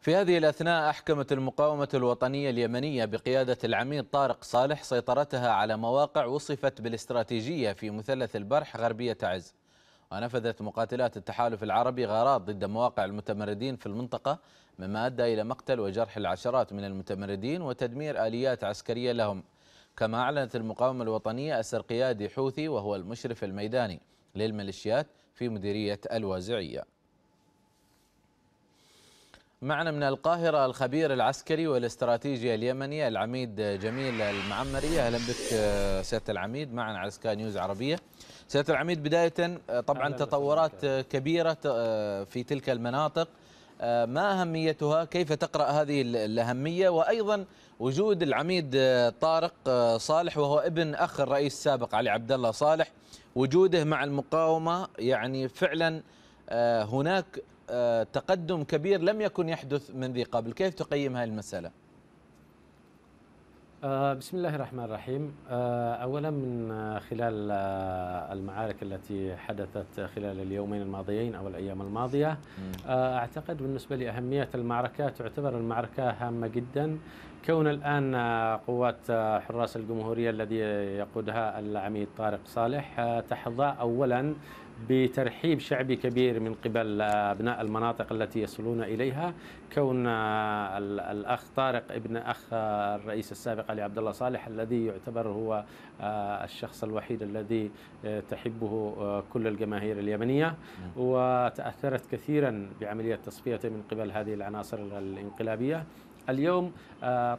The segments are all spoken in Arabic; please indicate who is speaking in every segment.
Speaker 1: في هذه الأثناء أحكمت المقاومة الوطنية اليمنية بقيادة العميد طارق صالح سيطرتها على مواقع وصفت بالاستراتيجية في مثلث البرح غربية تعز ونفذت مقاتلات التحالف العربي غارات ضد مواقع المتمردين في المنطقة مما أدى إلى مقتل وجرح العشرات من المتمردين وتدمير آليات عسكرية لهم. كما أعلنت المقاومة الوطنية أسر قيادي حوثي وهو المشرف الميداني للميليشيات في مديرية الوازعية. معنا من القاهرة الخبير العسكري والاستراتيجي اليمني العميد جميل المعمري. أهلا بك سيادة العميد. معنا على سكاي نيوز عربية. سيادة العميد بداية طبعا تطورات كبيرة في تلك المناطق. ما أهميتها؟ كيف تقرأ هذه الأهمية؟ وأيضا وجود العميد طارق صالح وهو ابن أخ الرئيس السابق علي عبد الله صالح وجوده مع المقاومة. يعني فعلا هناك تقدم كبير لم يكن يحدث من ذي قبل. كيف تقيم هذه المسألة؟
Speaker 2: بسم الله الرحمن الرحيم. أولا من خلال المعارك التي حدثت خلال اليومين الماضيين أو الأيام الماضية أعتقد بالنسبة لأهمية المعركة تعتبر المعركة هامة جدا. كون الآن قوات حراس الجمهورية الذي يقودها العميد طارق صالح تحظى أولا بترحيب شعبي كبير من قبل أبناء المناطق التي يصلون إليها كون الأخ طارق ابن أخ الرئيس السابق علي عبد الله صالح الذي يعتبر هو الشخص الوحيد الذي تحبه كل الجماهير اليمنية. وتأثرت كثيرا بعملية تصفيه من قبل هذه العناصر الانقلابية. اليوم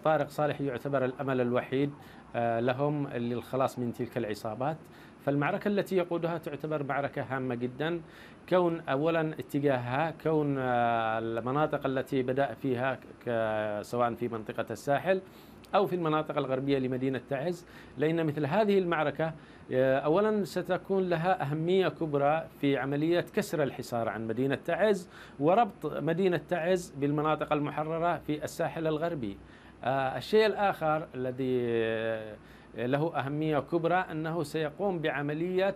Speaker 2: طارق صالح يعتبر الأمل الوحيد لهم للخلاص من تلك العصابات. فالمعركة التي يقودها تعتبر معركة هامة جدا. كون أولا اتجاهها كون المناطق التي بدأ فيها سواء في منطقة الساحل أو في المناطق الغربية لمدينة تعز. لأن مثل هذه المعركة أولا ستكون لها أهمية كبرى في عملية كسر الحصار عن مدينة تعز وربط مدينة تعز بالمناطق المحررة في الساحل الغربي. الشيء الآخر الذي له أهمية كبرى أنه سيقوم بعملية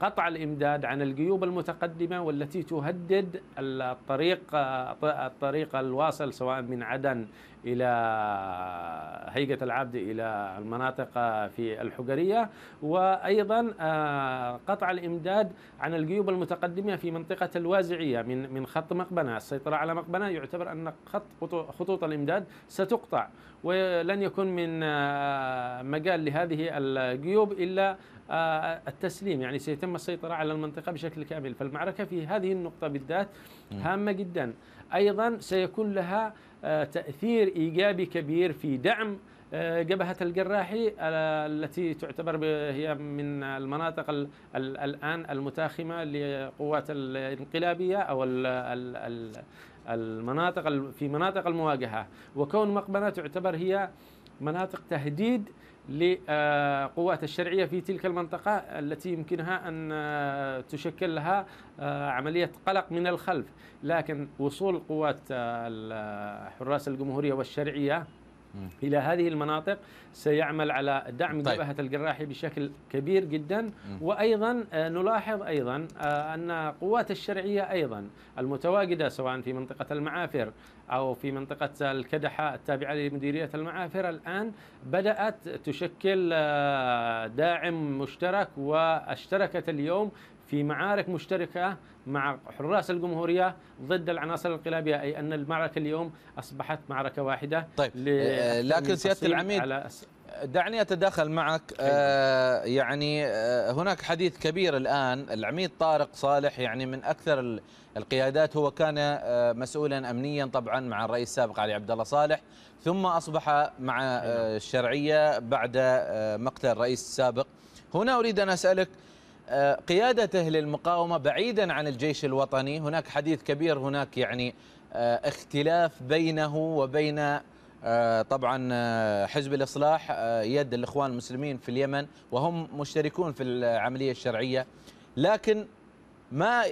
Speaker 2: قطع الإمداد عن الجيوب المتقدمة والتي تهدد الطريق الطريق الواصل سواء من عدن إلى هيئة العبد إلى المناطق في الحجرية. وأيضا قطع الإمداد عن الجيوب المتقدمة في منطقة الوازعية من من خط مقبنة. السيطرة على مقبنة يعتبر أن خط خطوط الإمداد ستقطع ولن يكون من مجال لهذه الجيوب إلا التسليم يعني سيتم السيطرة على المنطقة بشكل كامل. فالمعركة في هذه النقطة بالذات هامة جدا. أيضا سيكون لها تأثير إيجابي كبير في دعم جبهة الجراحي التي تعتبر هي من المناطق الآن المتاخمة لقوات الانقلابية أو المناطق في مناطق المواجهة. وكون مقبنة تعتبر هي مناطق تهديد لقوات الشرعية في تلك المنطقة التي يمكنها أن تشكل لها عملية قلق من الخلف. لكن وصول قوات حراس الجمهورية والشرعية إلى هذه المناطق سيعمل على دعم طيب. جبهة الجراحي بشكل كبير جدا. وأيضا نلاحظ أيضا أن قوات الشرعية أيضا المتواجدة سواء في منطقة المعافر أو في منطقة الكدحة التابعة لمديرية المعافر الآن بدأت تشكل داعم مشترك واشتركت اليوم في معارك مشتركة مع حراس الجمهورية ضد العناصر الانقلابية أي أن المعركة اليوم أصبحت معركة واحدة
Speaker 1: طيب لكن سيادة العميد على دعني أتداخل معك آه يعني آه هناك حديث كبير الآن العميد طارق صالح يعني من أكثر القيادات هو كان آه مسؤولا أمنيا طبعا مع الرئيس السابق علي عبد الله صالح ثم أصبح مع آه الشرعية بعد آه مقتل الرئيس السابق. هنا أريد أن أسألك قيادته للمقاومة بعيدا عن الجيش الوطني. هناك حديث كبير هناك يعني اختلاف بينه وبين طبعا حزب الإصلاح يد الإخوان المسلمين في اليمن وهم مشتركون في العملية الشرعية. لكن ما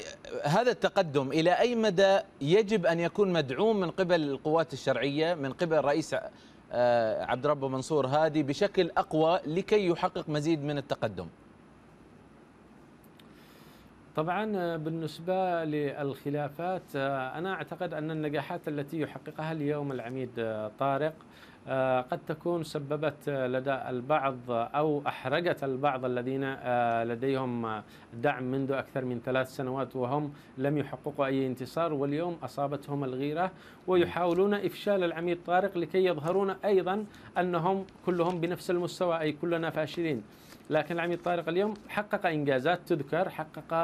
Speaker 1: هذا التقدم إلى أي مدى يجب أن يكون مدعوم من قبل القوات الشرعية من قبل الرئيس عبد ربه منصور هادي بشكل أقوى لكي يحقق مزيد من التقدم؟
Speaker 2: طبعا بالنسبة للخلافات أنا أعتقد أن النجاحات التي يحققها اليوم العميد طارق قد تكون سببت لدى البعض أو أحرجت البعض الذين لديهم دعم منذ أكثر من ثلاث سنوات وهم لم يحققوا أي انتصار واليوم أصابتهم الغيرة ويحاولون إفشال العميد طارق لكي يظهرون أيضا أنهم كلهم بنفس المستوى أي كلنا فاشلين. لكن العميد طارق اليوم حقق إنجازات تذكر حقق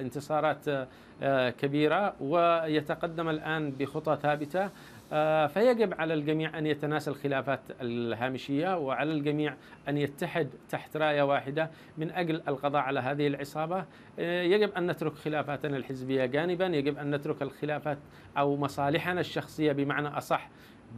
Speaker 2: انتصارات آه، كبيرة ويتقدم الآن بخطى ثابتة آه، فيجب على الجميع أن يتناسى الخلافات الهامشية وعلى الجميع أن يتحد تحت راية واحدة من أجل القضاء على هذه العصابة. آه، يجب أن نترك خلافاتنا الحزبية جانبا يجب أن نترك الخلافات أو مصالحنا الشخصية بمعنى أصح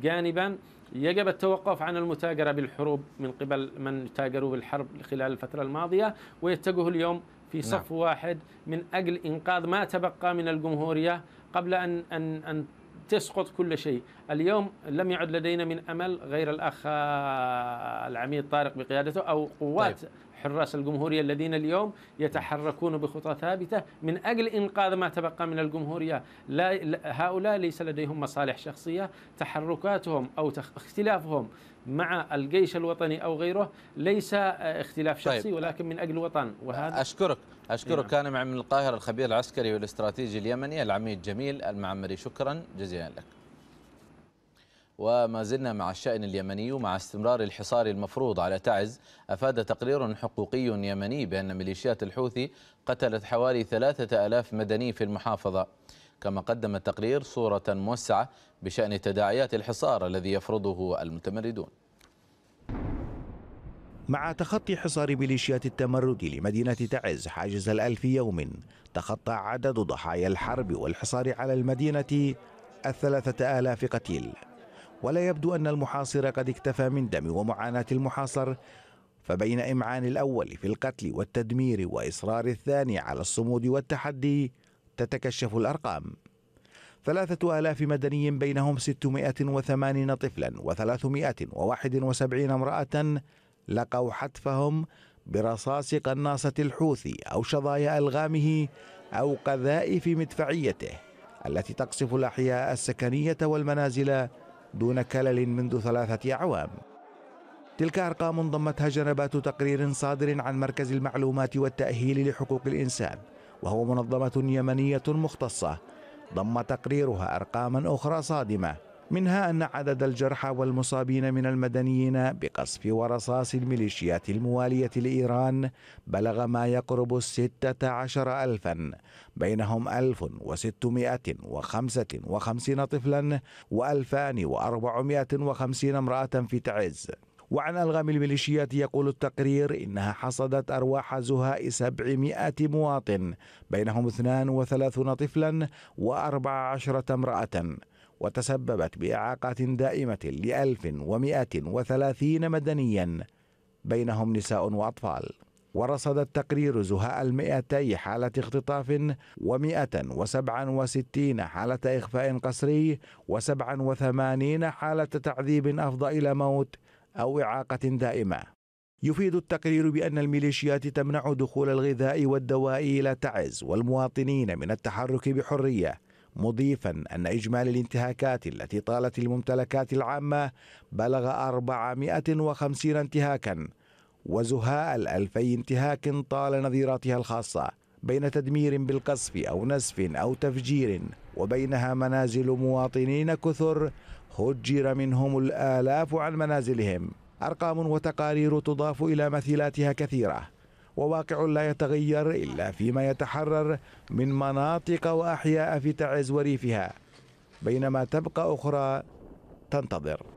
Speaker 2: جانبا. يجب التوقف عن المتاجرة بالحروب من قبل من تاجروا بالحرب خلال الفترة الماضية ويتجهوا اليوم في صف نعم. واحد من أجل إنقاذ ما تبقى من الجمهورية قبل أن أن أن تسقط كل شيء اليوم لم يعد لدينا من أمل غير الأخ العميد طارق بقيادته أو قوات طيب. حراس الجمهورية الذين اليوم يتحركون بخطى ثابتة من أجل إنقاذ ما تبقى من الجمهورية. لا هؤلاء ليس لديهم مصالح شخصية. تحركاتهم أو اختلافهم مع الجيش الوطني أو غيره ليس اختلاف شخصي طيب. ولكن من أجل الوطن
Speaker 1: وهذا أشكرك. أشكرك. نعم. كان معي من القاهرة الخبير العسكري والاستراتيجي اليمني العميد جميل المعمري. شكرا. جزيلا لك. وما زلنا مع الشأن اليمني ومع استمرار الحصار المفروض على تعز أفاد تقرير حقوقي يمني بأن ميليشيات الحوثي قتلت حوالي ثلاثة ألاف مدني في المحافظة. كما قدم التقرير صورة موسعة بشأن تداعيات الحصار الذي يفرضه المتمردون.
Speaker 3: مع تخطي حصار ميليشيات التمرد لمدينة تعز حاجز الألف يوم تخطى عدد ضحايا الحرب والحصار على المدينة الثلاثة آلاف قتيل. ولا يبدو أن المحاصر قد اكتفى من دم ومعاناة المحاصر فبين إمعان الأول في القتل والتدمير وإصرار الثاني على الصمود والتحدي تتكشف الأرقام. ثلاثة آلاف مدني بينهم ستمائة وثمانين طفلا وثلاثمائة وواحد وسبعين امرأة لقوا حتفهم برصاص قناصة الحوثي أو شظايا ألغامه أو قذائف مدفعيته التي تقصف الأحياء السكنية والمنازل دون كلل منذ ثلاثة أعوام. تلك أرقام ضمتها جنبات تقرير صادر عن مركز المعلومات والتأهيل لحقوق الإنسان وهو منظمة يمنية مختصة. ضم تقريرها أرقاما أخرى صادمة. منها أن عدد الجرحى والمصابين من المدنيين بقصف ورصاص الميليشيات الموالية لإيران بلغ ما يقرب الستة عشر ألفا بينهم ألف وستمائة وخمسة وخمسين طفلا وألفان وأربعمائة وخمسين امرأة في تعز. وعن ألغام الميليشيات يقول التقرير إنها حصدت أرواح زهاء سبعمائة مواطن بينهم 32 طفلا وأربع عشرة امرأة. وتسببت بإعاقات دائمة لألف ومائة وثلاثين مدنيا بينهم نساء وأطفال. ورصد التقرير زهاء المئتي حالة اختطاف ومئة وسبعا وستين حالة إخفاء قسري وسبعا وثمانين حالة تعذيب أفضى إلى موت أو إعاقة دائمة. يفيد التقرير بأن الميليشيات تمنع دخول الغذاء والدواء إلى تعز والمواطنين من التحرك بحرية مضيفا أن إجمالي الانتهاكات التي طالت الممتلكات العامة بلغ 450 انتهاكا وزهاء الألفي انتهاك طال نظيراتها الخاصة بين تدمير بالقصف أو نسف أو تفجير وبينها منازل مواطنين كثر هجر منهم الآلاف عن منازلهم. أرقام وتقارير تضاف إلى مثيلاتها كثيرة. وواقع لا يتغير إلا فيما يتحرر من مناطق وأحياء في تعز وريفها بينما تبقى أخرى تنتظر.